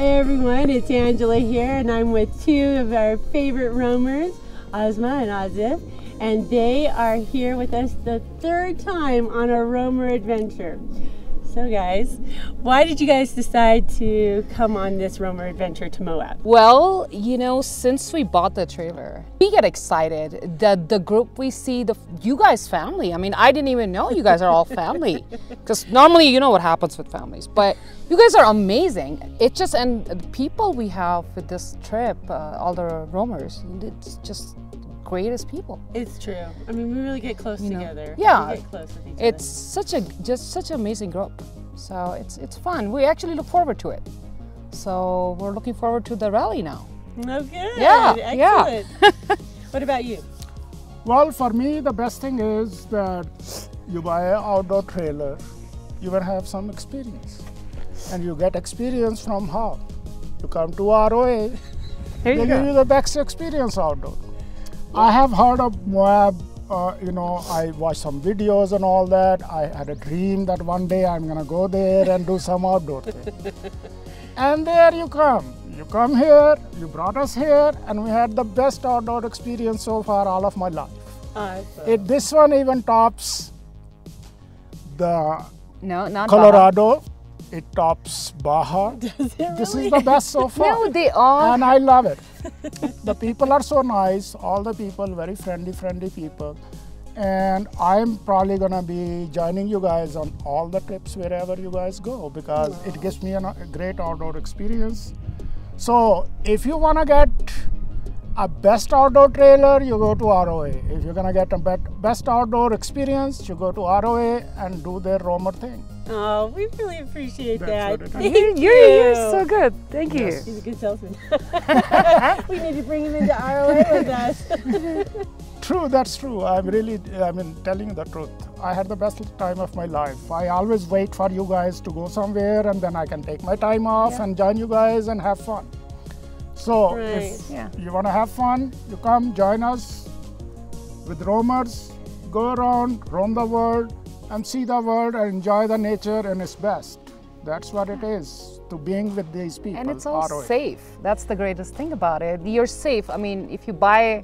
Hey everyone, it's Angela here, and I'm with two of our favorite roamers, Asmah and Asif, and they are here with us the third time on a roamer adventure. So, guys, why did you guys decide to come on this roamer adventure to Moab? Well, you know, since we bought the trailer, we get excited. The the group we see, the you guys family. I mean, I didn't even know you guys are all family, because normally you know what happens with families. But you guys are amazing. It just and the people we have with this trip, uh, all the roamers, it's just greatest people. It's true. I mean, we really get close You know, together. yeah. We get close with each It's such a just such an amazing group. So it's it's fun. We actually look forward to it. So we're looking forward to the rally now. other. Oh, good. Yeah, yeah. What about you? Well, for me, the best thing is that you buy an outdoor trailer, you will have some experience. And you get experience from how? You come to ROA, they you give go. you the best experience outdoor. I have heard of Moab, uh, you know, I watched some videos and all that. I had a dream that one day I'm gonna go there and do some outdoor thing. and there you come. You come here, you brought us here, and we had the best outdoor experience so far all of my life. Awesome. It, this one even tops the No, not. Colorado. It tops Baja. It This really? is the best so far. No, they all. and I love it. the people are so nice. All the people, very friendly, friendly people. And I'm probably gonna be joining you guys on all the trips wherever you guys go because it gives me an, a great outdoor experience. So if you wanna get a best outdoor trailer, you go to ROA. If you're gonna get a bet- best outdoor experience, you go to ROA and do their roamer thing. Oh, we really appreciate That's that. what it is. Thank You're, you're, you. you're so good. Thank you. He's a good salesman. we need to bring him into ROA with us. True, that's true. I'm really, I mean, telling you the truth. I had the best time of my life. I always wait for you guys to go somewhere and then I can take my time off and join you guys and have fun. So, if Yeah. you want to have fun, you come join us with roamers, go around, roam the world, and see the world and enjoy the nature in its best. That's what it is to being with these people. And it's all ROA. safe. That's the greatest thing about it. You're safe. I mean, if you buy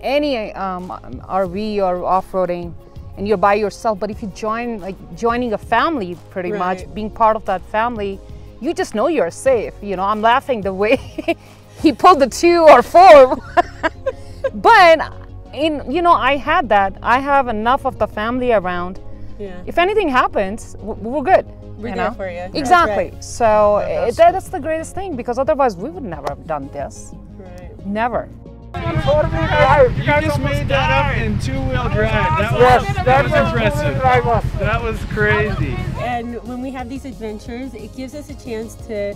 any um, RV or off-roading, and you're by yourself, but if you join, like joining a family, pretty much being part of that family, you just know you're safe. You know, I'm laughing the way he pulled the two or four, but in you know, I had that. I have enough of the family around. yeah. If anything happens, we're good. We're you there know? for you. That's Exactly. right. So eh, that's it, that's the greatest thing because otherwise we would never have done this. Right. Never. You just made that up in two-wheel drive. That was, that was impressive. That was crazy. And when we have these adventures, it gives us a chance to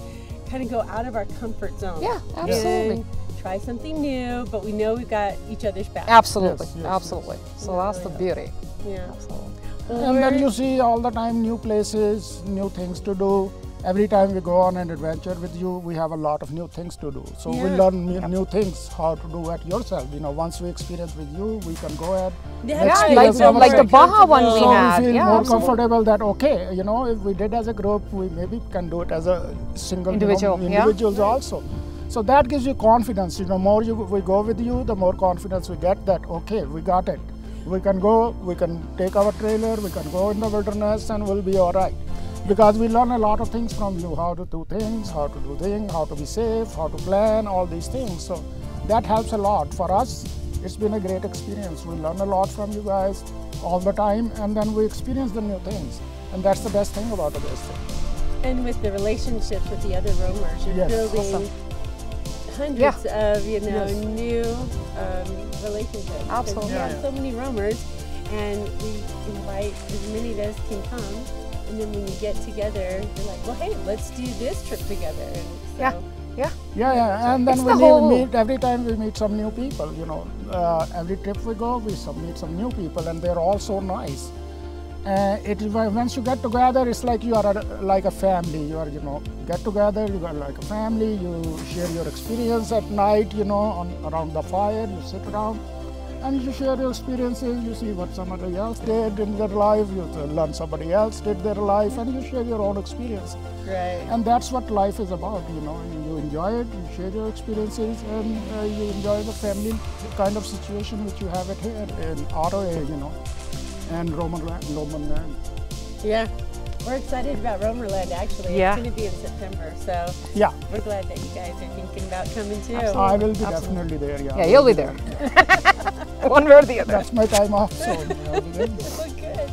kind of go out of our comfort zone. Yeah, absolutely. And try something new, but we know we've got each other's back. Absolutely. Yes, yes, Absolutely. So that's the beauty. Yeah. Absolutely. Well, And then you see all the time new places, new things to do. Every time we go on an adventure with you, we have a lot of new things to do. So we learn new, new things how to do it yourself. You know, once we experience with you, we can go ahead. Yeah, Yeah, like the, like the Baja one we so had. we feel yeah, more absolutely. comfortable that okay, you know, if we did as a group, we maybe can do it as a single you know, Individual, yeah. individuals also. So that gives you confidence. You know, more you we go with you, the more confidence we get that okay, we got it. We can go, we can take our trailer, we can go in the wilderness, and we'll be all right. Because we learn a lot of things from you, how to do things, how to do things, how to be safe, how to plan, all these things. So that helps a lot for us. It's been a great experience. We learn a lot from you guys all the time, and then we experience the new things. And that's the best thing about this thing. And with the relationships with the other roamers, you're Yes. building hundreds of you know Yes. new um, relationships. Absolutely. We have yeah. so many roamers, and we invite as many as can come. And then when you get together, you're like, well, hey, let's do this trip together. And so, Yeah. Yeah. Yeah, yeah, and then It's we the leave- whole- meet every time we meet some new people. You know, uh, every trip we go, we some, meet some new people, and they're all so nice. Uh, it is when- once you get together, it's like you are a, like a family. You are, you know, get together. You are like a family. You share your experience at night. You know, on, around the fire. You sit around, and you share your experiences. You see what somebody else did in their life. You learn somebody else did their life, and you share your own experience. Right. And that's what life is about. You know, you enjoy it, you share your experiences, and uh, you enjoy the family kind of situation which you have it here in Ottawa. You know, and Roman land, Roman land. Yeah. We're excited about Roamerland actually. Yeah. It's going to be in September, so Yeah, we're glad that you guys are thinking about coming too. I will be definitely there. Yeah, Yeah, you'll be there. One way or the other. That's my time off, so I'll be. Oh, good.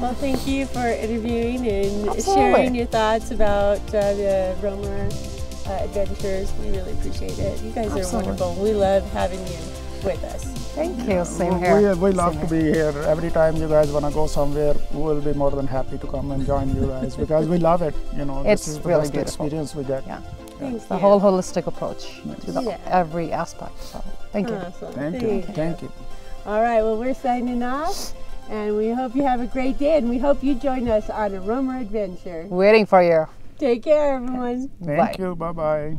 Well, thank you for interviewing and Absolutely. sharing your thoughts about uh, the Roamer uh, adventures. We really appreciate it. You guys Absolutely. are wonderful. We love having you with us. Thank you. Same We, here. we love Same to be here. Every time you guys want to go somewhere, we'll be more than happy to come and join you guys because we love it. You know, It's this is the really best beautiful. experience we get. Yeah. Thanks. The whole holistic approach to the, Yeah. every aspect. So thank you. Awesome. Thank you. Thank you. All right. Well, we're signing off, and we hope you have a great day, and we hope you join us on a Roamer adventure. Waiting for you. Take care, everyone. Thank Bye. you. Bye bye.